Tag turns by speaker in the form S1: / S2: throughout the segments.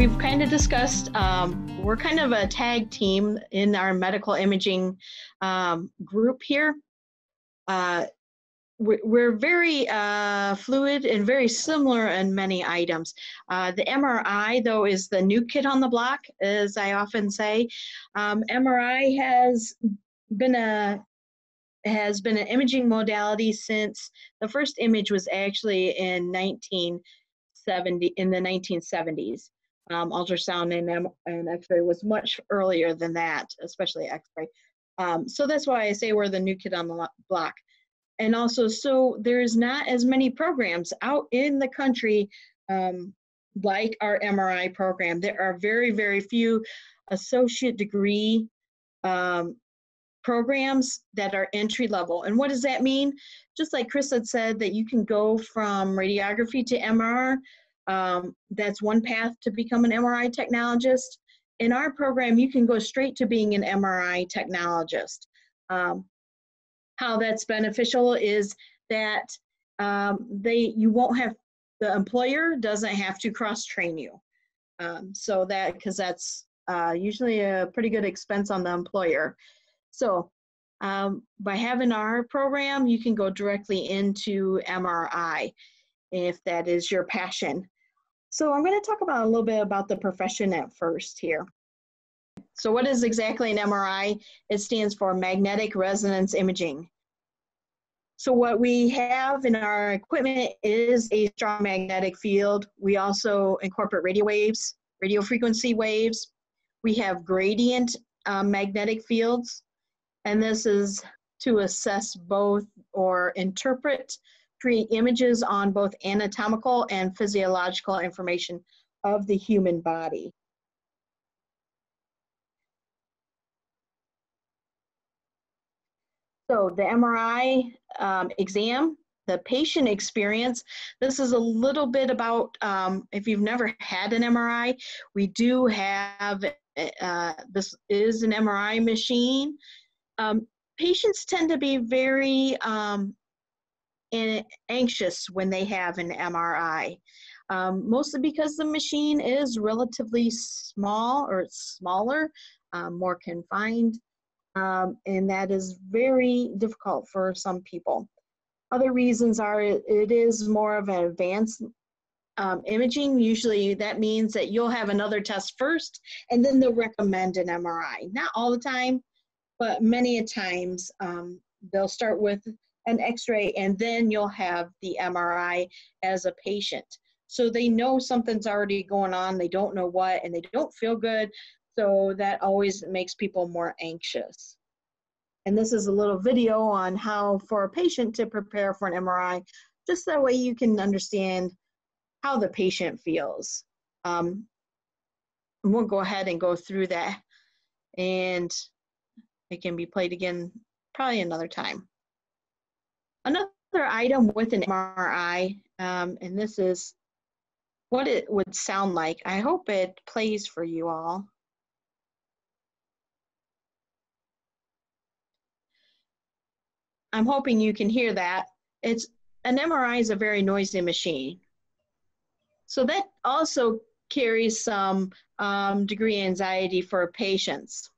S1: we've kind of discussed, um, we're kind of a tag team in our medical imaging um, group here. Uh, we're very uh, fluid and very similar in many items. Uh, the MRI, though, is the new kid on the block, as I often say. Um, MRI has been a has been an imaging modality since the first image was actually in 1970 in the 1970s. Um, ultrasound and, and X-ray was much earlier than that, especially X-ray. Um, so that's why I say we're the new kid on the block. And also, so there's not as many programs out in the country um, like our MRI program. There are very, very few associate degree um, programs that are entry level. And what does that mean? Just like Chris had said, that you can go from radiography to MR. Um, that's one path to become an MRI technologist. In our program, you can go straight to being an MRI technologist. Um, how that's beneficial is that um, they you won't have the employer doesn't have to cross train you. Um, so that because that's uh, usually a pretty good expense on the employer. So um, by having our program, you can go directly into MRI if that is your passion. So I'm going to talk about a little bit about the profession at first here. So what is exactly an MRI? It stands for magnetic resonance imaging. So what we have in our equipment is a strong magnetic field. We also incorporate radio waves, radio frequency waves. We have gradient um, magnetic fields. And this is to assess both or interpret, create images on both anatomical and physiological information of the human body. So the MRI um, exam, the patient experience, this is a little bit about, um, if you've never had an MRI, we do have, uh, this is an MRI machine um, patients tend to be very um, anxious when they have an MRI, um, mostly because the machine is relatively small or smaller, um, more confined, um, and that is very difficult for some people. Other reasons are it, it is more of an advanced um, imaging, usually that means that you'll have another test first and then they'll recommend an MRI. Not all the time, but many a times um, they'll start with an x-ray and then you'll have the MRI as a patient. So they know something's already going on, they don't know what, and they don't feel good. So that always makes people more anxious. And this is a little video on how for a patient to prepare for an MRI, just that way you can understand how the patient feels. Um, we'll go ahead and go through that. And it can be played again probably another time. Another item with an MRI, um, and this is what it would sound like. I hope it plays for you all. I'm hoping you can hear that. It's an MRI is a very noisy machine. So that also carries some um, degree anxiety for patients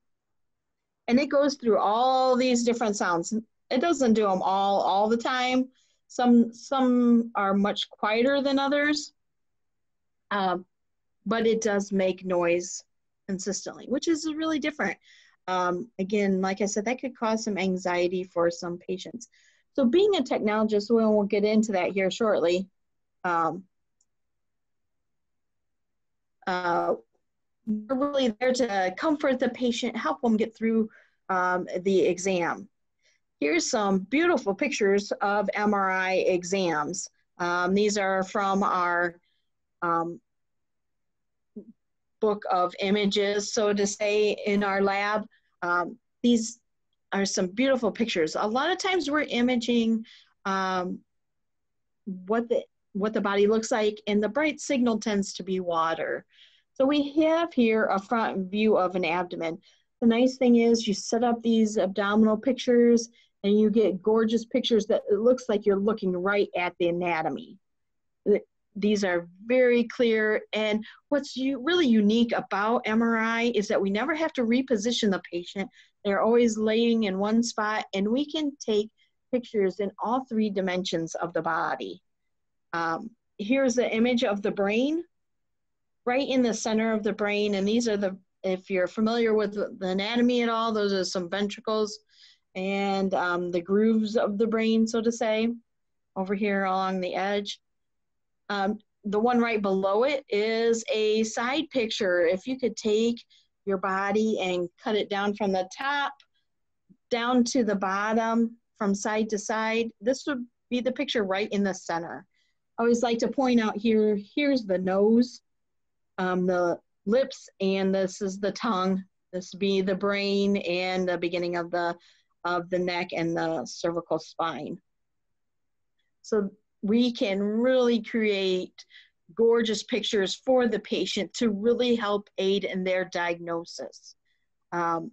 S1: and it goes through all these different sounds. It doesn't do them all all the time. Some some are much quieter than others, um, but it does make noise consistently, which is really different. Um, again, like I said, that could cause some anxiety for some patients. So being a technologist, we'll get into that here shortly. Um, uh, we're really there to comfort the patient, help them get through um, the exam. Here's some beautiful pictures of MRI exams. Um, these are from our um, book of images, so to say, in our lab. Um, these are some beautiful pictures. A lot of times we're imaging um, what the what the body looks like, and the bright signal tends to be water. So we have here a front view of an abdomen. The nice thing is you set up these abdominal pictures and you get gorgeous pictures that it looks like you're looking right at the anatomy. these are very clear. And what's really unique about MRI is that we never have to reposition the patient. They're always laying in one spot, and we can take pictures in all three dimensions of the body. Um, here's the image of the brain, right in the center of the brain. And these are the, if you're familiar with the anatomy at all, those are some ventricles and um, the grooves of the brain, so to say, over here along the edge. Um, the one right below it is a side picture. If you could take your body and cut it down from the top down to the bottom from side to side, this would be the picture right in the center. I always like to point out here, here's the nose, um, the lips, and this is the tongue. This would be the brain and the beginning of the of the neck and the cervical spine. So we can really create gorgeous pictures for the patient to really help aid in their diagnosis. Um,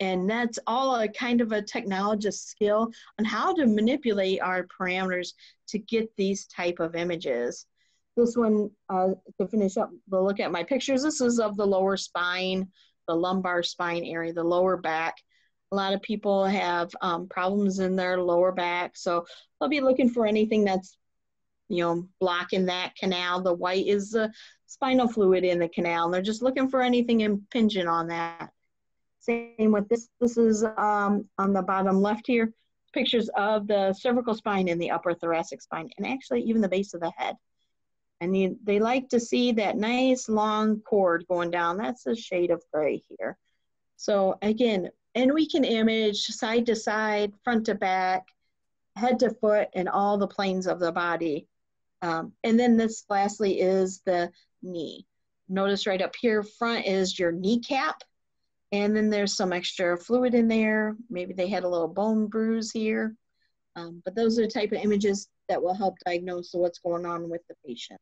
S1: and that's all a kind of a technologist skill on how to manipulate our parameters to get these type of images. This one, uh, to finish up the look at my pictures, this is of the lower spine, the lumbar spine area, the lower back. A lot of people have um, problems in their lower back, so they'll be looking for anything that's, you know, blocking that canal. The white is the spinal fluid in the canal, and they're just looking for anything impinging on that. Same with this. This is um, on the bottom left here, pictures of the cervical spine and the upper thoracic spine, and actually even the base of the head. And you, they like to see that nice long cord going down. That's a shade of gray here. So again, and we can image side to side, front to back, head to foot, and all the planes of the body. Um, and then this lastly is the knee. Notice right up here front is your kneecap. And then there's some extra fluid in there. Maybe they had a little bone bruise here. Um, but those are the type of images that will help diagnose what's going on with the patient.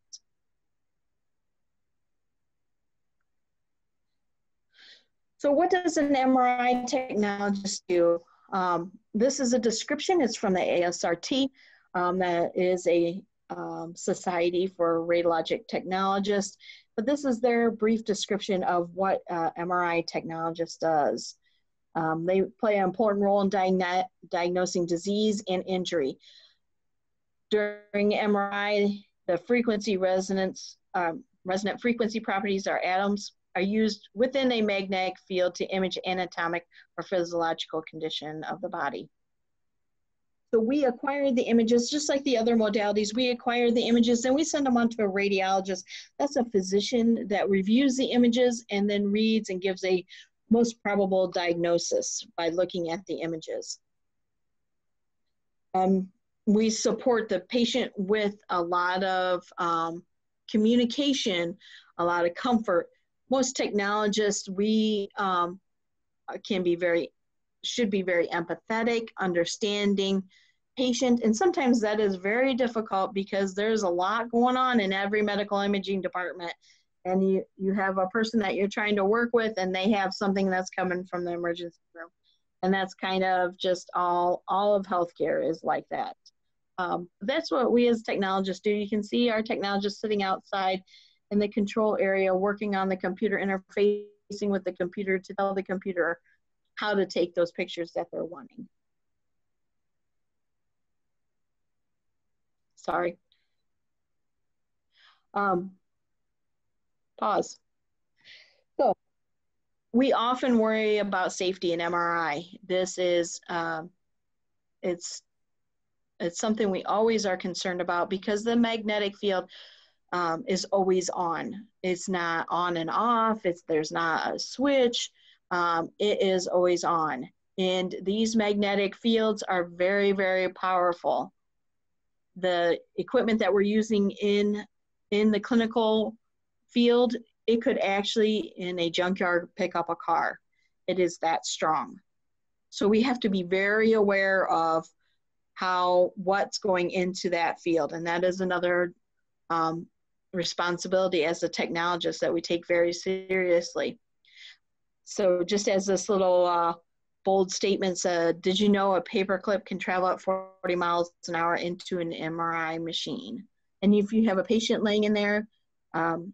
S1: So what does an MRI technologist do? Um, this is a description, it's from the ASRT. Um, that is a um, society for radiologic technologists, but this is their brief description of what uh, MRI technologist does. Um, they play an important role in diagn diagnosing disease and injury. During MRI, the frequency resonance, um, resonant frequency properties are atoms are used within a magnetic field to image anatomic or physiological condition of the body. So we acquire the images, just like the other modalities, we acquire the images and we send them on to a radiologist. That's a physician that reviews the images and then reads and gives a most probable diagnosis by looking at the images. Um, we support the patient with a lot of um, communication, a lot of comfort, most technologists, we um, can be very, should be very empathetic, understanding, patient, and sometimes that is very difficult because there's a lot going on in every medical imaging department. And you, you have a person that you're trying to work with and they have something that's coming from the emergency room. And that's kind of just all, all of healthcare is like that. Um, that's what we as technologists do. You can see our technologists sitting outside in the control area working on the computer interfacing with the computer to tell the computer how to take those pictures that they're wanting. Sorry. Um, pause. So we often worry about safety in MRI. This is, um, it's, it's something we always are concerned about because the magnetic field um, is always on. It's not on and off. It's there's not a switch. Um, it is always on. And these magnetic fields are very, very powerful. The equipment that we're using in in the clinical field, it could actually in a junkyard pick up a car. It is that strong. So we have to be very aware of how what's going into that field, and that is another um, responsibility as a technologist that we take very seriously. So just as this little uh, bold statement said, did you know a paperclip can travel at 40 miles an hour into an MRI machine? And if you have a patient laying in there, um,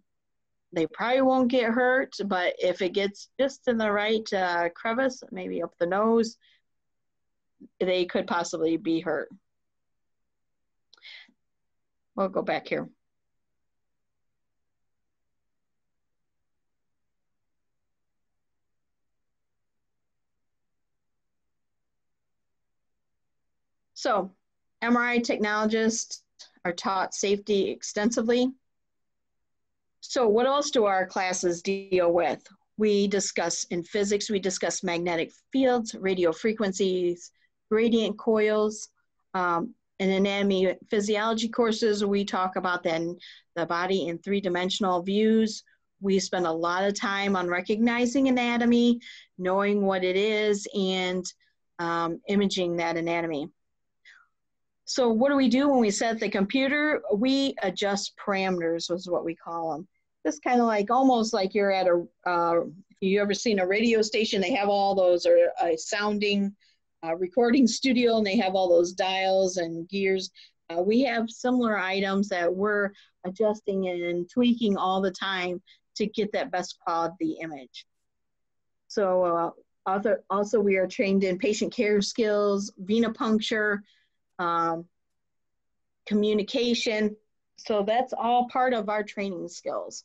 S1: they probably won't get hurt, but if it gets just in the right uh, crevice, maybe up the nose, they could possibly be hurt. We'll go back here. So MRI technologists are taught safety extensively. So what else do our classes deal with? We discuss in physics, we discuss magnetic fields, radio frequencies, gradient coils. Um, in anatomy physiology courses, we talk about then the body in three-dimensional views. We spend a lot of time on recognizing anatomy, knowing what it is, and um, imaging that anatomy. So what do we do when we set the computer? We adjust parameters was what we call them. This kind of like almost like you're at a, uh, you ever seen a radio station, they have all those or a sounding uh, recording studio and they have all those dials and gears. Uh, we have similar items that we're adjusting and tweaking all the time to get that best quality image. So uh, also, also we are trained in patient care skills, venipuncture, um, communication. So that's all part of our training skills.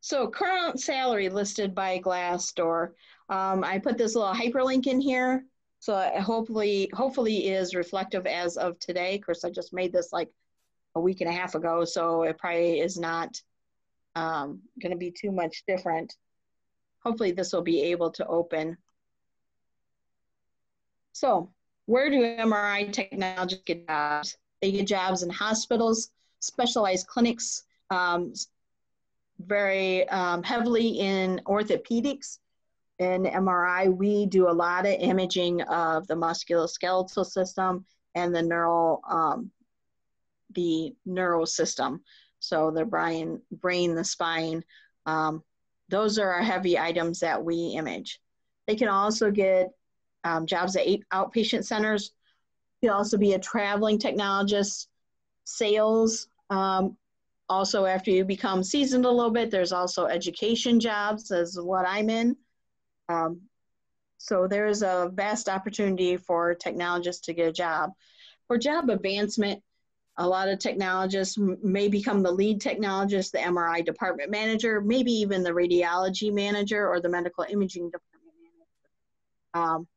S1: So current salary listed by Glassdoor. Um, I put this little hyperlink in here. So hopefully, hopefully is reflective as of today. Of course, I just made this like a week and a half ago, so it probably is not um, going to be too much different hopefully this will be able to open. So where do MRI technologists get jobs? They get jobs in hospitals, specialized clinics, um, very um, heavily in orthopedics. In MRI, we do a lot of imaging of the musculoskeletal system and the neural, um, the neural system. So the brain, brain, the spine, um, those are our heavy items that we image. They can also get um, jobs at outpatient centers. Can also be a traveling technologist, sales. Um, also, after you become seasoned a little bit, there's also education jobs, as what I'm in. Um, so there's a vast opportunity for technologists to get a job. For job advancement, a lot of technologists may become the lead technologist, the MRI department manager, maybe even the radiology manager or the medical imaging department manager. Um,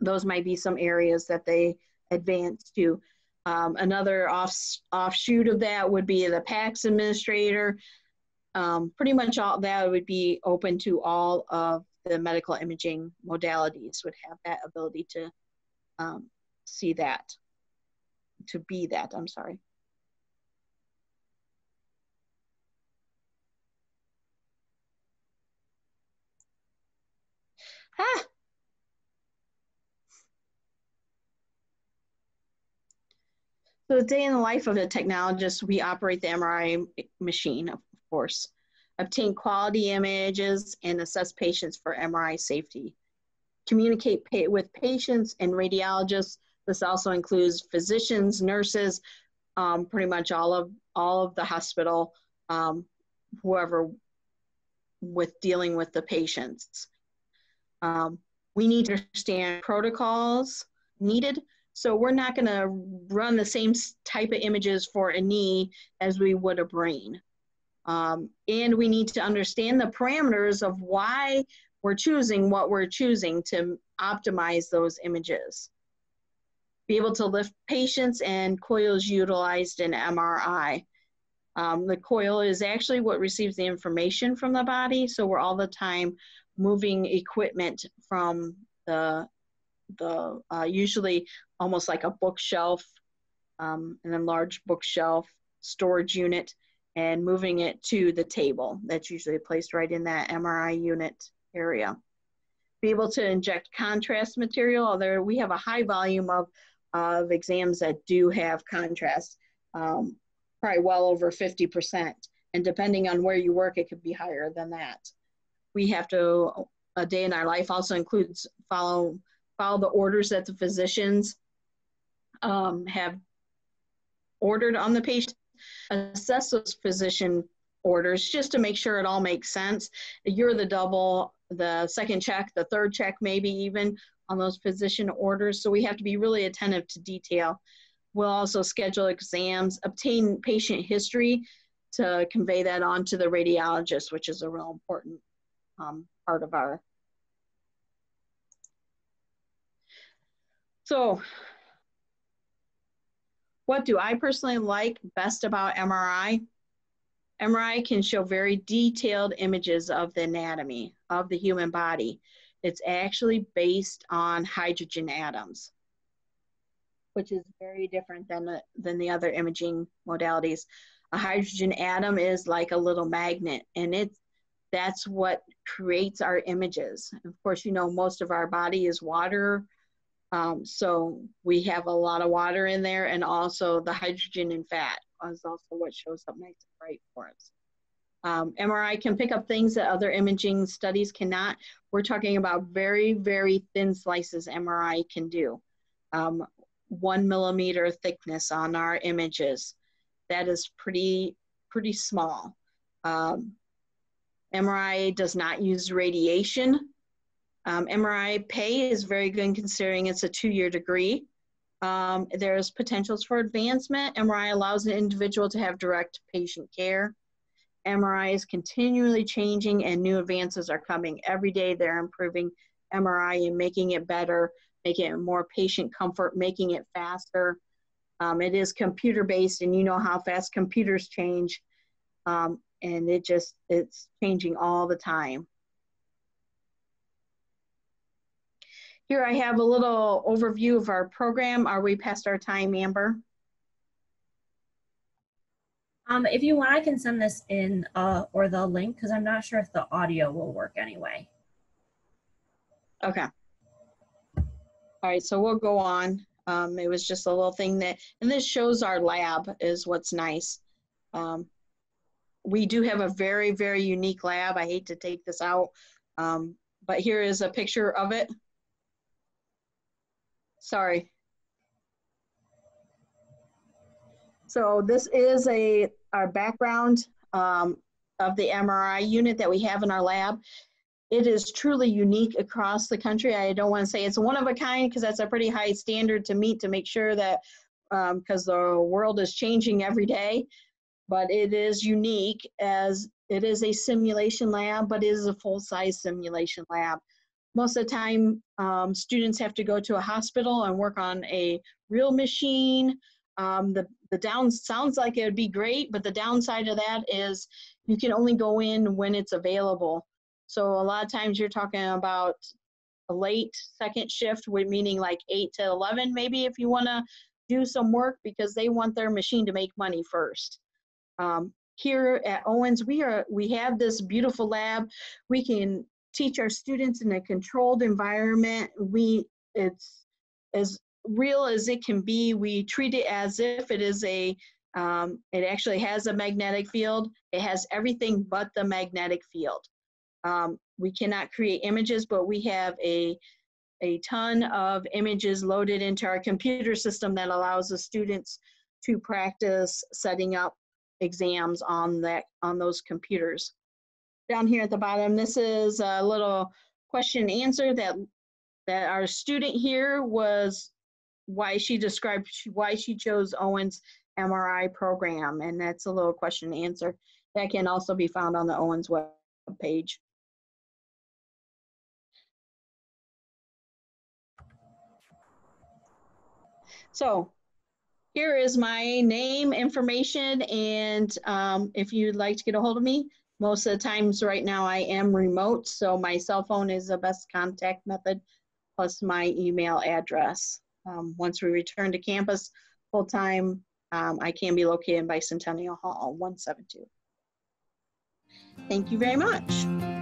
S1: those might be some areas that they advance to. Um, another off, offshoot of that would be the PACS administrator. Um, pretty much all that would be open to all of the medical imaging modalities would have that ability to um, see that to be that. I'm sorry. Ah. So the day in the life of a technologist, we operate the MRI machine, of course, obtain quality images and assess patients for MRI safety, communicate with patients and radiologists this also includes physicians, nurses, um, pretty much all of all of the hospital, um, whoever with dealing with the patients. Um, we need to understand protocols needed. So we're not going to run the same type of images for a knee as we would a brain. Um, and we need to understand the parameters of why we're choosing what we're choosing to optimize those images be able to lift patients and coils utilized in MRI. Um, the coil is actually what receives the information from the body, so we're all the time moving equipment from the, the uh, usually almost like a bookshelf, um, an enlarged bookshelf storage unit, and moving it to the table. That's usually placed right in that MRI unit area. Be able to inject contrast material, although we have a high volume of of exams that do have contrast, um, probably well over 50%. And depending on where you work, it could be higher than that. We have to a day in our life also includes follow follow the orders that the physicians um, have ordered on the patient, assess those physician orders just to make sure it all makes sense. You're the double, the second check, the third check, maybe even on those physician orders. So we have to be really attentive to detail. We'll also schedule exams, obtain patient history to convey that on to the radiologist, which is a real important um, part of our. So what do I personally like best about MRI? MRI can show very detailed images of the anatomy of the human body. It's actually based on hydrogen atoms, which is very different than the, than the other imaging modalities. A hydrogen atom is like a little magnet, and it's that's what creates our images. Of course, you know most of our body is water um, so we have a lot of water in there and also the hydrogen and fat is also what shows up nice and bright for us. Um, MRI can pick up things that other imaging studies cannot. We're talking about very, very thin slices MRI can do. Um, one millimeter thickness on our images. That is pretty, pretty small. Um, MRI does not use radiation um, MRI pay is very good considering it's a two-year degree. Um, there's potentials for advancement. MRI allows an individual to have direct patient care. MRI is continually changing and new advances are coming. Every day they're improving MRI and making it better, making it more patient comfort, making it faster. Um, it is computer based and you know how fast computers change. Um, and it just, it's changing all the time. Here I have a little overview of our program. Are we past our time, Amber?
S2: Um, if you want, I can send this in uh, or the link because I'm not sure if the audio will work anyway.
S1: Okay. All right, so we'll go on. Um, it was just a little thing that, and this shows our lab is what's nice. Um, we do have a very, very unique lab. I hate to take this out, um, but here is a picture of it. Sorry. So this is a our background um, of the MRI unit that we have in our lab. It is truly unique across the country. I don't want to say it's one of a kind because that's a pretty high standard to meet to make sure that because um, the world is changing every day, but it is unique as it is a simulation lab, but it is a full-size simulation lab most of the time um, students have to go to a hospital and work on a real machine um, the, the down sounds like it would be great but the downside of that is you can only go in when it's available so a lot of times you're talking about a late second shift meaning like 8 to 11 maybe if you want to do some work because they want their machine to make money first um, here at Owens, we are we have this beautiful lab. We can teach our students in a controlled environment. We it's as real as it can be. We treat it as if it is a um, it actually has a magnetic field. It has everything but the magnetic field. Um, we cannot create images, but we have a a ton of images loaded into our computer system that allows the students to practice setting up exams on that on those computers down here at the bottom, this is a little question and answer that that our student here was why she described why she chose Owens MRI program, and that's a little question and answer that can also be found on the Owens web page. So here is my name, information, and um, if you'd like to get a hold of me, most of the times right now I am remote, so my cell phone is the best contact method, plus my email address. Um, once we return to campus full time, um, I can be located in Bicentennial Hall 172. Thank you very much.